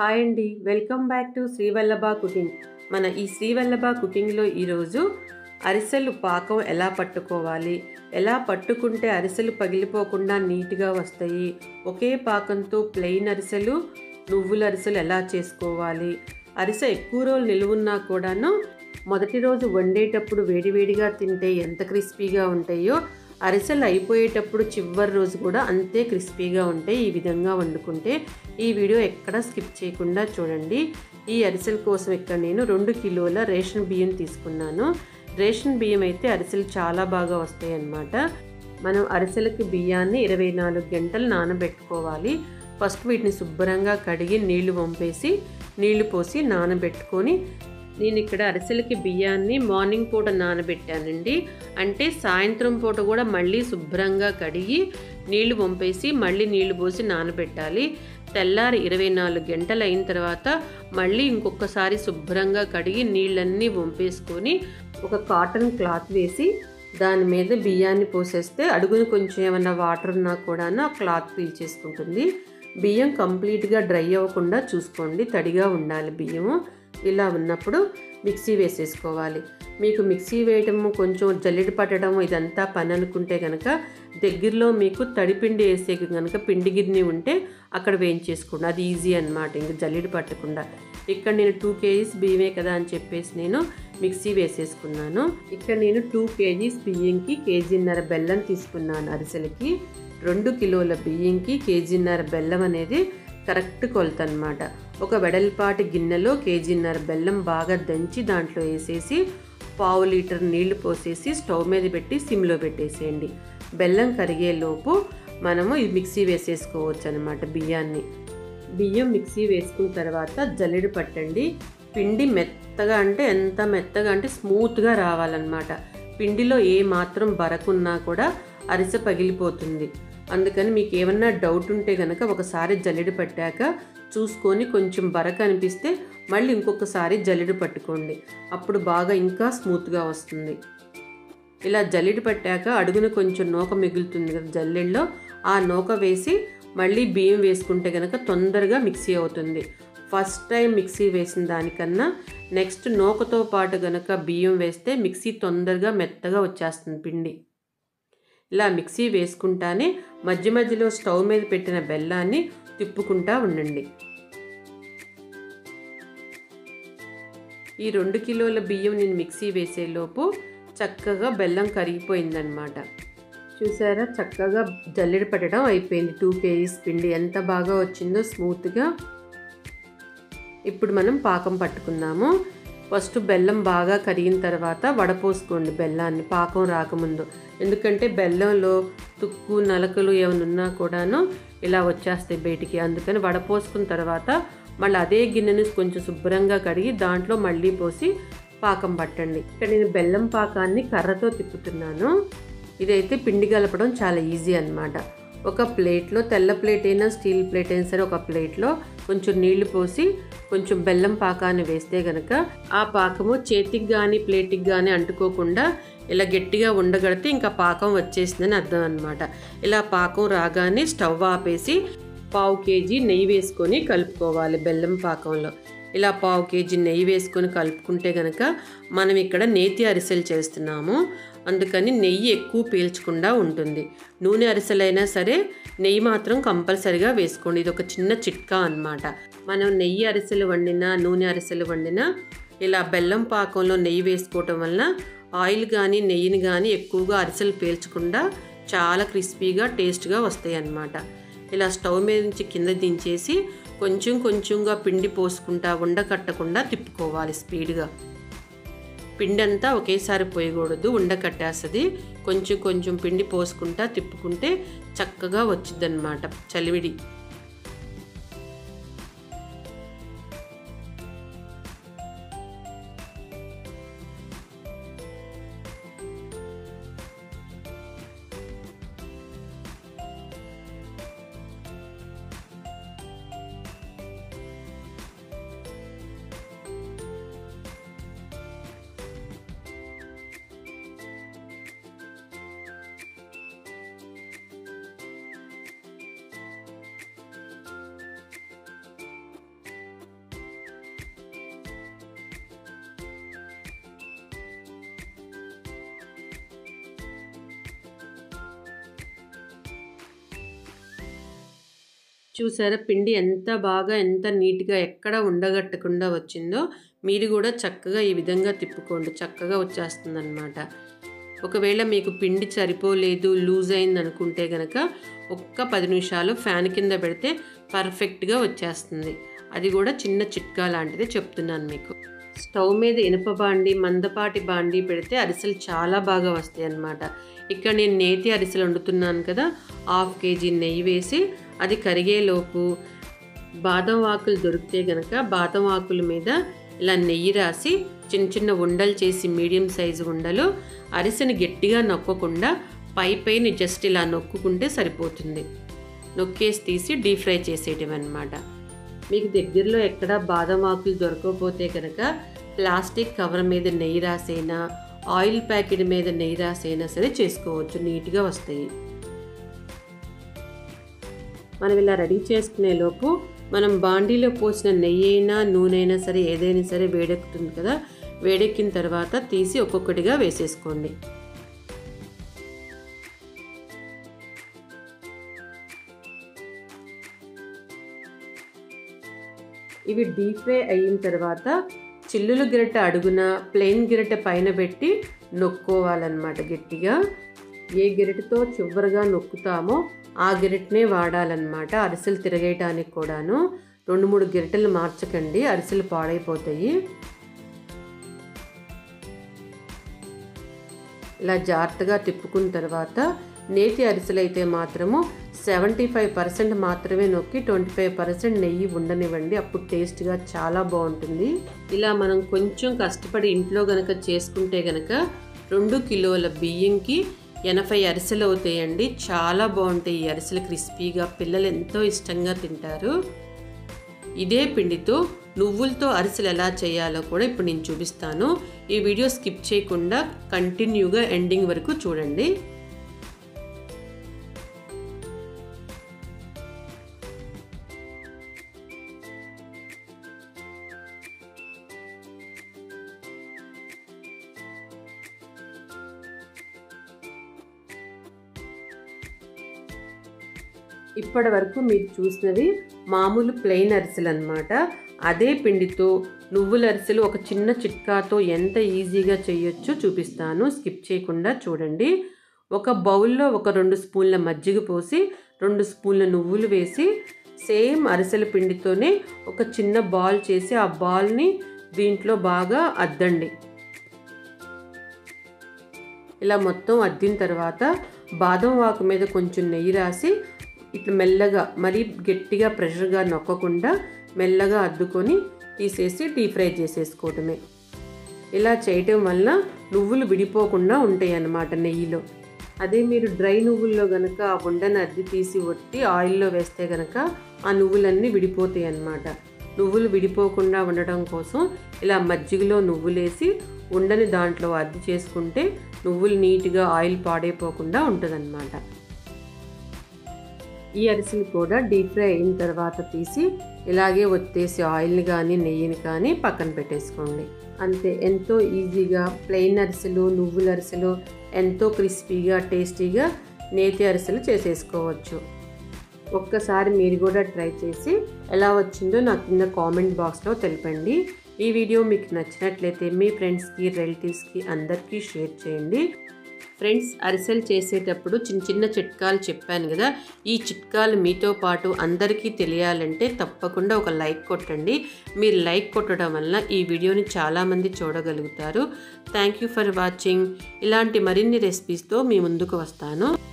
Hi అండి. Welcome back to Srivallabha cooking. మన ఈ శ్రీవల్లభ కుకింగ్లో ఈరోజు అరిసెలు పాకం ఎలా పట్టుకోవాలి? ఎలా పట్టుకుంటే అరిసెలు పగిలిపోకుండా నీట్గా వస్తాయి? ఒకే పాకంతో ప్లెయిన్ అరిసెలు నువ్వుల అరిసెలు ఎలా చేసుకోవాలి? అరిసె ఎక్కువ రోజులు నిలువున్నా కూడాను మొదటి రోజు వండేటప్పుడు వేడివేడిగా తింటే ఎంత క్రిస్పీగా ఉంటాయో అరిసెలు అయిపోయేటప్పుడు చివరి రోజు కూడా అంతే క్రిస్పీగా ఉంటాయి. ఈ విధంగా వండుకుంటే ఈ వీడియో ఎక్కడ స్కిప్ చేయకుండా చూడండి. ఈ అరిసెల కోసం ఇక్కడ నేను రెండు కిలోల రేషన్ బియ్యం తీసుకున్నాను. రేషన్ బియ్యం అయితే అరిసెలు చాలా బాగా వస్తాయి అన్నమాట. మనం అరిసెలకి బియ్యాన్ని ఇరవై నాలుగు గంటలు నానబెట్టుకోవాలి. ఫస్ట్ వీటిని శుభ్రంగా కడిగి నీళ్ళు పంపేసి నీళ్ళు పోసి నానబెట్టుకొని నేను ఇక్కడ అరిసెలకి బియ్యాన్ని మార్నింగ్ పూట నానబెట్టానండి. అంటే సాయంత్రం పూట కూడా మళ్ళీ శుభ్రంగా కడిగి నీళ్ళు పంపేసి మళ్ళీ నీళ్ళు పోసి నానబెట్టాలి. తెల్లారి ఇరవై నాలుగు గంటలు అయిన తర్వాత మళ్ళీ ఇంకొకసారి శుభ్రంగా కడిగి నీళ్ళన్నీ వంపేసుకొని ఒక కాటన్ క్లాత్ వేసి దాని మీద బియ్యాన్ని పోసేస్తే అడుగుని కొంచెం ఏమైనా వాటర్ ఉన్నా కూడా ఆ క్లాత్ పీల్చేసుకుంటుంది బియ్యం కంప్లీట్గా డ్రై అవ్వకుండా చూసుకోండి తడిగా ఉండాలి బియ్యము. ఇలా ఉన్నప్పుడు మిక్సీ వేసేసుకోవాలి. మీకు మిక్సీ వేయటము కొంచెం జల్లెడ పట్టడం ఇదంతా పని అనుకుంటే కనుక దగ్గరలో మీకు తడిపిండి వేసే కనుక పిండి గిన్నె ఉంటే అక్కడ వేయించేసుకోండి. అది ఈజీ అనమాట ఇంక జల్లెడ పట్టకుండా. ఇక్కడ నేను టూ కేజీస్ బియ్యమే కదా అని చెప్పేసి నేను మిక్సీ వేసేసుకున్నాను. ఇక్కడ నేను టూ కేజీస్ బియ్యంకి కేజీన్నర బెల్లం తీసుకున్నాను అరిసెలకి. రెండు కిలోల బియ్యంకి కేజీన్నర బెల్లం అనేది కరెక్ట్ కొలత అనమాట ఒక వెడల్పాటి గిన్నెలో కేజీన్నర బెల్లం బాగా దంచి దాంట్లో వేసేసి పావు లీటర్ నీళ్ళు పోసేసి స్టవ్ మీద పెట్టి సిమ్లో పెట్టేసేయండి. బెల్లం కరిగేలోపు మనము మిక్సీ వేసేసుకోవచ్చు అనమాట బియ్యాన్ని. బియ్యం మిక్సీ వేసుకున్న తర్వాత జల్లెడ పట్టండి. పిండి మెత్తగా అంటే ఎంత మెత్తగా అంటే స్మూత్గా రావాలన్నమాట. పిండిలో ఏ మాత్రం బరకున్నా కూడా అరిసె పగిలిపోతుంది. అందుకని మీకు ఏమన్నా డౌట్ ఉంటే కనుక ఒకసారి జల్లెడ పట్టాక చూసుకొని కొంచెం బరక అనిపిస్తే మళ్ళీ ఇంకొకసారి జల్లెడ పట్టుకోండి. అప్పుడు బాగా ఇంకా స్మూత్గా వస్తుంది. ఇలా జల్లెడ పట్టాక అడుగున కొంచెం నూక మిగులుతుంది కదా జల్లెడలో ఆ నూక వేసి మళ్ళీ బియ్యం వేసుకుంటే కనుక తొందరగా మిక్సీ అవుతుంది. ఫస్ట్ టైం మిక్సీ వేసిన దానికన్నా నెక్స్ట్ నూకతో పాటు కనుక బియ్యం వేస్తే మిక్సీ తొందరగా మెత్తగా వచ్చేస్తుంది పిండి. ఇలా మిక్సీ వేసుకుంటానే మధ్య మధ్యలో స్టవ్ మీద పెట్టిన బెల్లాన్ని తిప్పుకుంటా ఉండండి. ఈ రెండు కిలోల బియ్యం నేను మిక్సీ వేసేలోపు చక్కగా బెల్లం కరిగిపోయిందనమాట చూసారా? చక్కగా జల్లెడ పట్టడం అయిపోయింది. టూ కేజీస్ పిండి ఎంత బాగా వచ్చిందో స్మూత్గా. ఇప్పుడు మనం పాకం పట్టుకుందాము. ఫస్ట్ బెల్లం బాగా కరిగిన తర్వాత వడపోసుకోండి బెల్లాన్ని పాకం రాకముందు. ఎందుకంటే బెల్లంలో తుక్కు నలకలు ఏమైనా ఉన్నా కూడాను ఇలా వచ్చేస్తాయి బయటికి. అందుకని వడపోసుకున్న తర్వాత మళ్ళీ అదే గిన్నెని కొంచెం శుభ్రంగా కడిగి దాంట్లో మళ్ళీ పోసి పాకం పట్టండి. ఇక్కడ నేను బెల్లం పాకాన్ని కర్రతో తిప్పుతున్నాను. ఇదైతే పిండి కలపడం చాలా ఈజీ అనమాట ఒక ప్లేట్లో తెల్ల ప్లేట్ అయినా స్టీల్ ప్లేట్ అయినా సరే ఒక ప్లేట్లో కొంచెం నీళ్ళు పోసి కొంచెం బెల్లం పాకాన్ని వేస్తే కనుక ఆ పాకము చేతికి కానీ ప్లేట్కి కానీ అంటుకోకుండా ఇలా గట్టిగా ఉండగడితే ఇంకా పాకం వచ్చేసిందని అర్థం అనమాట ఇలా పాకం రాగానే స్టవ్ ఆపేసి పావు కేజీ నెయ్యి వేసుకొని కలుపుకోవాలి బెల్లం పాకంలో. ఇలా పావు కేజీ నెయ్యి వేసుకొని కలుపుకుంటే కనుక మనం ఇక్కడ నేతి అరిసెలు చేస్తున్నాము. అందుకని నెయ్యి ఎక్కువ పీల్చకుండా ఉంటుంది. నూనె అరిసెలైనా సరే నెయ్యి మాత్రం కంపల్సరిగా వేసుకోండి. ఇది ఒక చిన్న చిట్కా అనమాట మనం నెయ్యి అరిసెలు వండినా నూనె అరిసెలు వండినా ఇలా బెల్లం పాకంలో నెయ్యి వేసుకోవటం వలన ఆయిల్ కానీ నెయ్యిని కానీ ఎక్కువగా అరిసెలు పీల్చకుండా చాలా క్రిస్పీగా టేస్ట్గా వస్తాయి అన్నమాట ఇలా స్టవ్ మీద నుంచి కింద దించేసి కొంచెం కొంచెంగా పిండి పోసుకుంటా ఉండకట్టకుండా తిప్పుకోవాలి స్పీడ్గా. పిండి అంతా ఒకేసారి పోయకూడదు ఉండకట్టేస్తుంది కొంచెం కొంచెం పిండి పోసుకుంటా తిప్పుకుంటే చక్కగా వచ్చిందనమాట చలివిడి. చూసారా? పిండి ఎంత బాగా ఎంత నీట్గా ఎక్కడ ఉండగట్టకుండా వచ్చిందో మీరు కూడా చక్కగా ఈ విధంగా తిప్పుకోండి. చక్కగా వచ్చేస్తుంది అనమాట ఒకవేళ మీకు పిండి సరిపోలేదు లూజ్ అయింది అనుకుంటే గనక ఒక్క పది నిమిషాలు ఫ్యాన్ కింద పెడితే పర్ఫెక్ట్గా వచ్చేస్తుంది. అది కూడా చిన్న చిట్కా లాంటిది చెప్తున్నాను మీకు. స్టవ్ మీద ఇనుప బాండి మందపాటి బాండి పెడితే అరిసెలు చాలా బాగా వస్తాయి అన్నమాట ఇక్కడ నేను నేతి అరిసెలు వండుతున్నాను కదా హాఫ్ కేజీ నెయ్యి వేసి అది కరిగేలోపు బాదం ఆకులు దొరికితే గనక బాదం ఆకుల మీద ఇలా నెయ్యి రాసి చిన్న చిన్న ఉండలు చేసి మీడియం సైజు ఉండలు అరిసెని గట్టిగా నొక్కకుండా పై పైన జస్ట్ ఇలా నొక్కుకుంటే సరిపోతుంది. నొక్కేసి తీసి డీప్ ఫ్రై చేసేయటం అనమాట మీకు దగ్గరలో ఎక్కడ బాదం ఆకులు దొరకకపోతే కనుక ప్లాస్టిక్ కవర్ మీద నెయ్యి రాసైనా ఆయిల్ ప్యాకెట్ మీద నెయ్యి రాసైనా సరే చేసుకోవచ్చు. నీట్గా వస్తాయి. మనం ఇలా రెడీ చేసుకునే లోపు మనం బాండీలో పోసిన నెయ్యి అయినా నూనె అయినా సరే ఏదైనా సరే వేడెక్కుతుంది కదా వేడెక్కిన తర్వాత తీసి ఒక్కొక్కటిగా వేసేసుకోండి. ఇవి డీప్ ఫ్రై అయిన తర్వాత చిల్లులు గిరట అడుగున ప్లెయిన్ గిరట పైన పెట్టి నొక్కోవాలన్నమాట గట్టిగా. ఏ గిరటతో చివరిగా నొక్కుతామో ఆ గిరిటనే వాడాలన్నమాట. అరిసెలు తిరగేయటానికి కూడాను రెండు మూడు గిరిటలు మార్చకండి. అరిసెలు పాడైపోతాయి. ఇలా జాగ్రత్తగా తిప్పుకున్న తర్వాత నేతి అరిసెలు అయితే మాత్రము సెవెంటీ ఫైవ్ పర్సెంట్ మాత్రమే నొక్కి ట్వంటీ ఫైవ్ పర్సెంట్ నెయ్యి ఉండనివ్వండి. అప్పుడు టేస్ట్గా చాలా బాగుంటుంది. ఇలా మనం కొంచెం కష్టపడి ఇంట్లో గనక చేసుకుంటే గనక రెండు కిలోల బియ్యంకి ఎనభై అరిసెలు అవుతాయండి. చాలా బాగుంటాయి ఈ అరిసెలు క్రిస్పీగా. పిల్లలు ఎంతో ఇష్టంగా తింటారు. ఇదే పిండితో నువ్వులతో అరిసెలు ఎలా చేయాలో కూడా ఇప్పుడు నేను చూపిస్తాను. ఈ వీడియో స్కిప్ చేయకుండా కంటిన్యూగా ఎండింగ్ వరకు చూడండి. ఇప్పటి వరకు మీరు చూసినవి మామూలు ప్లెయిన్ అరిసెలు అనమాట అదే పిండితో నువ్వుల అరిసెలు ఒక చిన్న చిట్కాతో ఎంత ఈజీగా చేయొచ్చో చూపిస్తాను. స్కిప్ చేయకుండా చూడండి. ఒక బౌల్లో ఒక రెండు స్పూన్ల మజ్జిగ పోసి రెండు స్పూన్ల నువ్వులు వేసి సేమ్ అరిసెల పిండితోనే ఒక చిన్న బాల్ చేసి ఆ బాల్ని దీంట్లో బాగా అద్దండి. ఇలా మొత్తం అద్దిన తర్వాత బాదం వాకు మీద కొంచెం నెయ్యి రాసి ఇట్లా మెల్లగా మరీ గట్టిగా ప్రెషర్గా నొక్కకుండా మెల్లగా అద్దుకొని తీసేసి డీప్ ఫ్రై చేసేసుకోవటమే. ఇలా చేయటం వల్ల నువ్వులు విడిపోకుండా ఉంటాయి అన్నమాట నెయ్యిలో. అదే మీరు డ్రై నువ్వుల్లో కనుక ఆ ఉండని అద్ది తీసి ఒట్టి ఆయిల్లో వేస్తే కనుక ఆ నువ్వులన్నీ విడిపోతాయి అన్నమాట నువ్వులు విడిపోకుండా ఉండడం కోసం ఇలా మజ్జిగలో నువ్వులేసి ఉండని దాంట్లో అద్ది చేసుకుంటే నువ్వులు నీట్గా ఆయిల్ పాడైపోకుండా ఉంటుందన్నమాట. ఈ అరిసెలు కూడా డీప్ ఫ్రై అయిన తర్వాత తీసి ఇలాగే ఒత్తేసి ఆయిల్ని కానీ నెయ్యిని కానీ పక్కన పెట్టేసుకోండి. అంతే. ఎంతో ఈజీగా ప్లెయిన్ అరిసెలు నువ్వుల అరిసెలు ఎంతో క్రిస్పీగా టేస్టీగా నేతి అరిసెలు చేసేసుకోవచ్చు. ఒక్కసారి మీరు కూడా ట్రై చేసి ఎలా వచ్చిందో నాకు కింద కామెంట్ బాక్స్లో తెలపండి. ఈ వీడియో మీకు నచ్చినట్లయితే మీ ఫ్రెండ్స్కి రిలేటివ్స్కి అందరికీ షేర్ చేయండి. ఫ్రెండ్స్ అరిసెలు చేసేటప్పుడు చిన్న చిన్న చిట్కాలు చెప్పాను కదా. ఈ చిట్కాలు మీతో పాటు అందరికీ తెలియాలంటే తప్పకుండా ఒక లైక్ కొట్టండి. మీరు లైక్ కొట్టడం వల్ల ఈ వీడియోని చాలామంది చూడగలుగుతారు. Thank you for watching. ఇలాంటి మరిన్ని రెసిపీస్తో మీ ముందుకు వస్తాను.